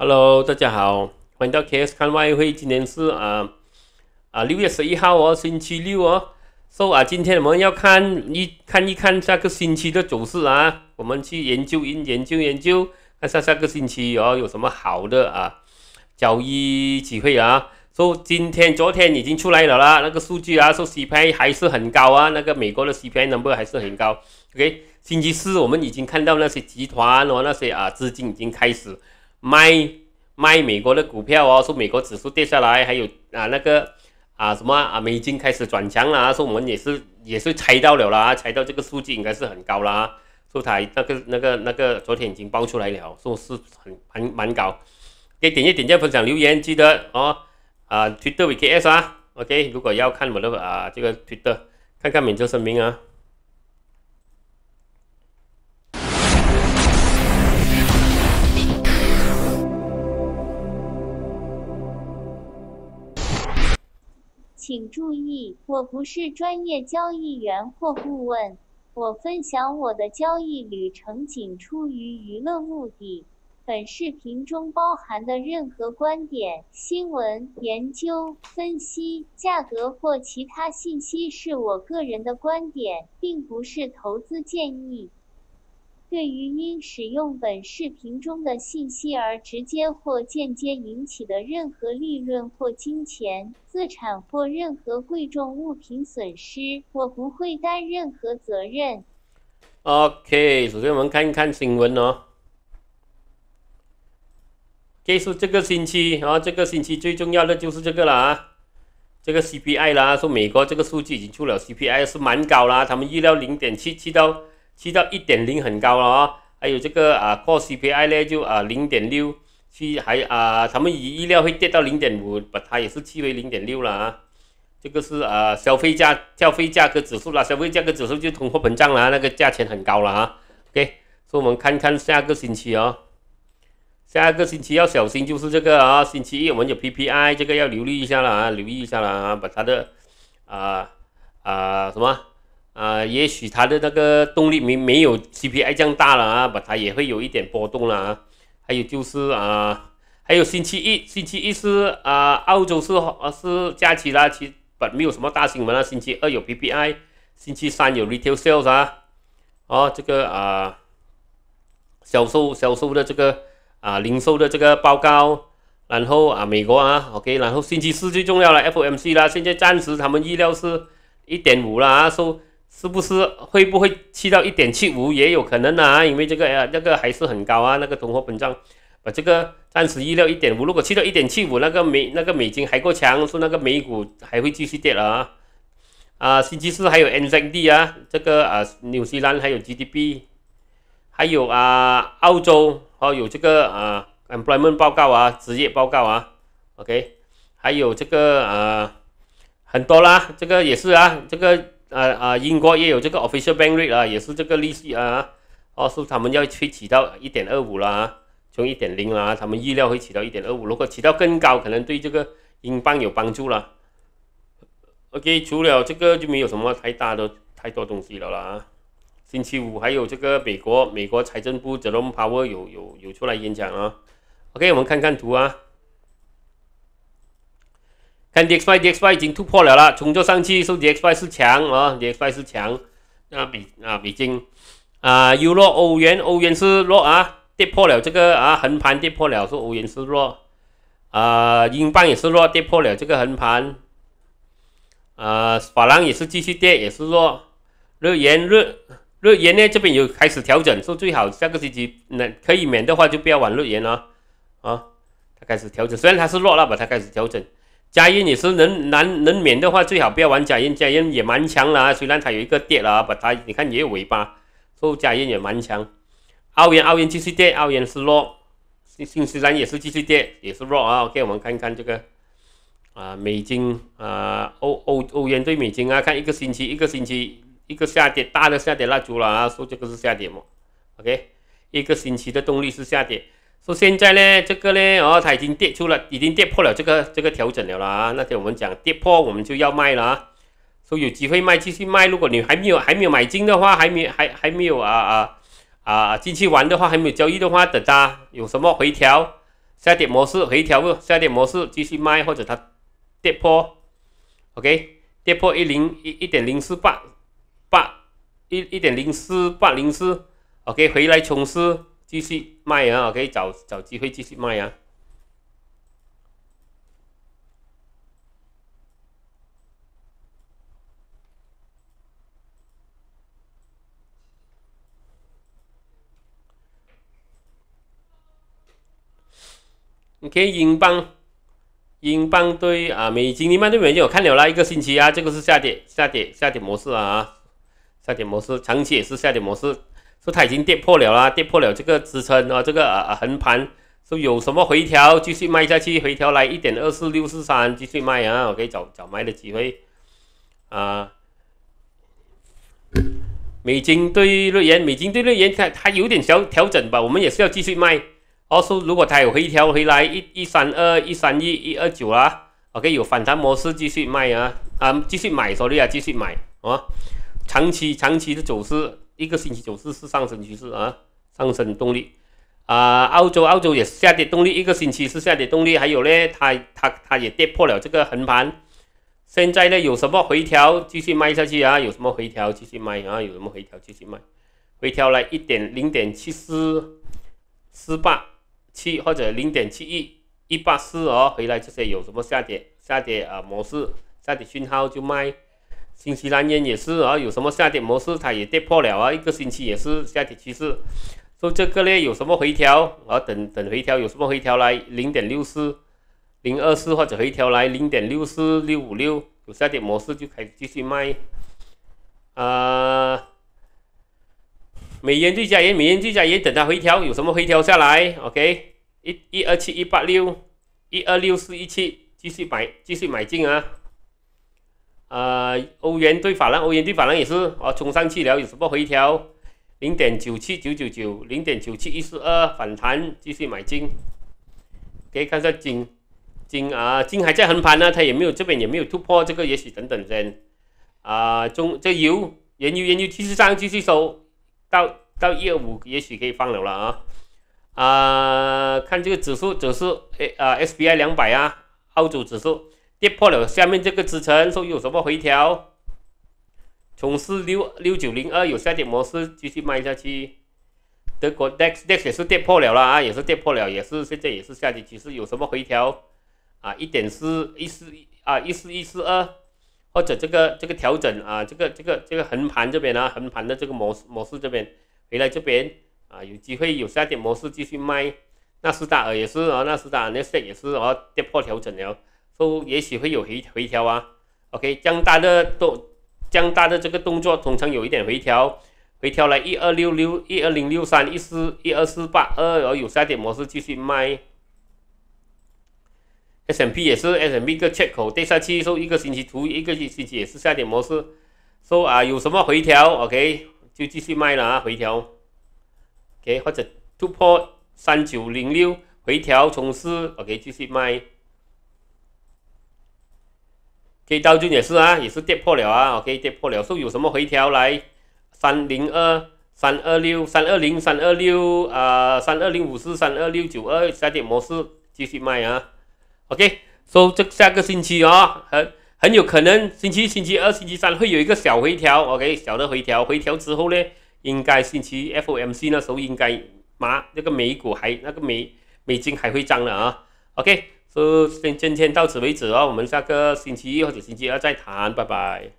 Hello，大家好，欢迎到 KS 看外汇。今天是啊啊六月十一号哦，星期六哦。So 啊，今天我们要看一看一看下个星期的走势啊，我们去研究研研究研究，看下下个星期哦有什么好的啊交易机会啊。So 今天昨天已经出来了啦，那个数据啊，说 CPI 还是很高啊，那个美国的 CPI number 还是很高。OK，星期四我们已经看到那些集团哦，那些啊资金已经开始。卖卖美国的股票哦，说美国指数跌下来，还有啊那个啊什么啊美金开始转强了，说我们也是也是猜到了啦，猜到这个数据应该是很高啦，说台那个那个那个昨天已经爆出来了，说是很蛮蛮高，可以点击点赞分享留言，记得哦啊 Twitter V K S 啊，OK，如果要看我的啊这个 Twitter，看看免责声明啊。请注意，我不是专业交易员或顾问，我分享我的交易旅程仅出于娱乐目的。本视频中包含的任何观点、新闻、研究、分析、价格或其他信息是我个人的观点，并不是投资建议。对于因使用本视频中的信息而直接或间接引起的任何利润或金钱、资产或任何贵重物品损失，我不会担任何责任。OK，首先我们看一看新闻哦。结束这个星期啊，这个星期最重要的就是这个了啊，这个 CPI 啦，说美国这个数据已经出了，CPI 是蛮高啦，他们预料零点七七到。去到一点零很高了啊，还有这个啊，Core CPI 呢就啊零点六，去还啊，他们预料会跌到零点五，把它也是去为零点六了啊。这个是啊消费价消费价格指数啦，消费价格指数就通货膨胀啦，那个价钱很高了啊。OK，所以我们看看下个星期哦，下个星期要小心就是这个啊，星期一我们有 PPI，这个要留意一下了啊，留意一下了啊，把它的啊啊什么？啊，也许它的那个动力没没有 CPI 这样大了啊，把它也会有一点波动了啊。还有就是啊，还有星期一，星期一是啊，澳洲是啊是假期啦，其本没有什么大新闻啊。星期二有 PPI，星期三有 Retail Sales 啊，哦，这个啊，销售销售的这个啊，零售的这个报告，然后啊，美国啊，OK，然后星期四最重要了，FOMC 啦，现在暂时他们预料是一点五了啊，收。是不是会不会去到一点七五也有可能啊？因为这个呀，那个还是很高啊，那个通货膨胀，把这个暂时预料一点五，如果去到一点七五，那个美那个美金还够强，说那个美股还会继续跌了啊。啊，星期四还有 NZD 啊，这个啊，纽西兰还有 GDP，还有啊，澳洲哦有这个啊，employment 报告啊，职业报告啊，OK，还有这个啊，很多啦，这个也是啊，这个。啊啊，英国也有这个 official bank rate 啊，也是这个利息啊，哦，是他们要去起到一点二五啦，从一点零啦，他们预料会起到一点二五，如果起到更高，可能对这个英镑有帮助了。OK，除了这个就没有什么太大的太多东西了啦。星期五还有这个美国美国财政部 Jerome Powell 有有有出来演讲啊。OK，我们看看图啊。看 DXY，DXY 已经突破了啦，冲着上去，说 DXY 是强啊，DXY 是强，啊比啊比金啊，U 弱，欧元欧元是弱啊，跌破了这个啊横盘跌破了，说欧元是弱啊，英镑也是弱，跌破了这个横盘啊，法郎也是继续跌，也是弱，日元日日元呢这边有开始调整，说最好下个星期能可以免的话就不要玩日元了啊，它开始调整，虽然它是弱了吧，它开始调整。嘉印也是能能能免的话，最好不要玩嘉印。嘉印也蛮强了啊，虽然它有一个跌了啊，把它你看也有尾巴，说嘉印也蛮强。澳元澳元继续跌，澳元是弱。新新西兰也是继续跌，也是弱啊。OK，我们看看这个啊，美金啊，欧欧欧元对美金啊，看一个星期一个星期一个下跌，大的下跌蜡烛了啊，说这个是下跌嘛。OK，一个星期的动力是下跌。说现在呢，这个呢，哦，它已经跌出了，已经跌破了这个这个调整了啦。那天我们讲跌破，我们就要卖了啊。说有机会卖，继续卖。如果你还没有还没有买进的话，还没还还没有啊啊啊进去玩的话，还没有交易的话，等它有什么回调，下跌模式回调，下跌模式继续卖，或者它跌破，OK，跌破一零一一点零四八八一一点零四八零四，OK，回来冲势继续卖啊，OK，找找机会继续卖啊。OK，英镑，英镑对啊，美金，你们对美金我看了啦，一个星期啊，这个是下跌，下跌，下跌模式啊，下跌模式，长期也是下跌模式，它已经跌破了啦，跌破了这个支撑啊，这个啊横盘，说有什么回调，继续卖下去，回调来一点二四六四三，继续卖啊，我可以找找卖的机会啊。美金对日元，美金对日元，它它有点小调整吧，我们也是要继续卖。哦，说如果它有回调回来一一三二一三一一二九啦，OK，有反弹模式继续卖啊啊，继续买手里啊，继续买啊，长期长期的走势，一个星期走势是上升趋势啊，上升动力啊，澳洲澳洲也是下跌动力，一个星期是下跌动力，还有呢，它它它也跌破了这个横盘，现在呢有什么回调继续卖下去啊？有什么回调继续卖啊？有什么回调继续卖？回调来一点零点七四四八。七或者零点七一一八四哦，回来这些有什么下跌下跌啊模式下跌讯号就卖。新西兰烟也是啊，有什么下跌模式它也跌破了啊，一个星期也是下跌趋势。说这个呢有什么回调啊？等等回调有什么回调来零点六四零二四或者回调来零点六四六五六有下跌模式就开始继续卖啊。美元对加元，美元对加元，等它回调，有什么回调下来？OK，一一二七一八六，一二六四一七，继续买，继续买进啊！啊，欧元对法郎，欧元对法郎也是啊，冲上去了，有什么回调？零点九七九九九，零点九七一四二，反弹，继续买进。可以看一下金，金啊，金还在横盘呢，它也没有这边也没有突破，这个也许等等先。啊，中这油，原油原油继续上，继续收。到到一二五，也许可以放了了啊啊！看这个指数，指数诶啊，SBI 两百啊，澳洲指数跌破了下面这个支撑，说有什么回调？从四六六九零二有下跌模式，继续卖下去。德国 DAX DAX 也是跌破了了啊，也是跌破了，也是现在也是下跌趋势，有什么回调？啊，一点四一四啊一四一四二。或者这个这个调整啊，这个这个这个横盘这边啊，横盘的这个模式模式这边回来这边啊，有机会有下跌模式继续卖。纳斯达尔也是啊，纳斯达尔那些也是啊，跌破调整了，说也许会有回回调啊。OK，降大的动降大的这个动作通常有一点回调，回调来一二六六一二零六三一四一二四八二，然后有下跌模式继续卖。S M P 也是 S M P 个缺口跌下去，收一个星期图，一个星期也是下跌模式，说啊有什么回调，OK 就继续卖了啊，回调，OK 或者突破三九零六回调冲势，OK 继续卖。K 道君也是啊，也是跌破了啊，OK 跌破了，说有什么回调来三零二三二六三二零三二六啊三二零五四三二六九二下跌模式继续卖啊。OK，说这下个星期啊，很很有可能星期一、星期二、星期三会有一个小回调。OK，小的回调，回调之后呢，应该星期 FOMC 那时候应该马那个美股还那个美美金还会涨了啊。OK，所以今天到此为止哦，我们下个星期一或者星期二再谈，拜拜。